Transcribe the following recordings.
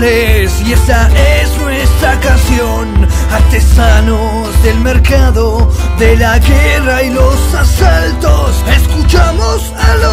y esta es nuestra canción. Artesanos del mercado, de la guerra y los asaltos. Escuchamos a los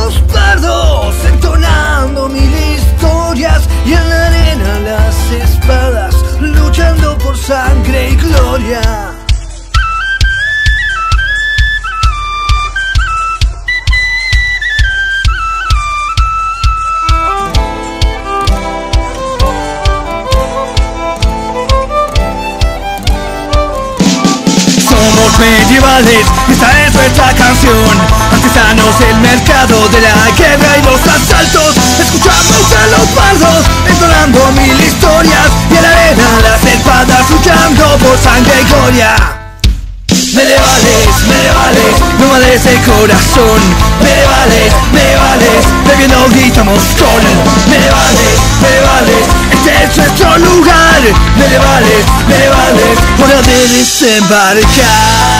Somos medievales, esta es nuestra canción. Artesanos del mercado de la guerra y los asaltos. Escuchamos a los pardos entonando mil historias. Y en la arena las espadas luchando por sangre y gloria. Medievales, medievales, nómades de corazón. Medievales, medievales, bebiendo gritamos con Medievales, medievales, este es nuestro lugar. Medievales, medievales, Eres en barricada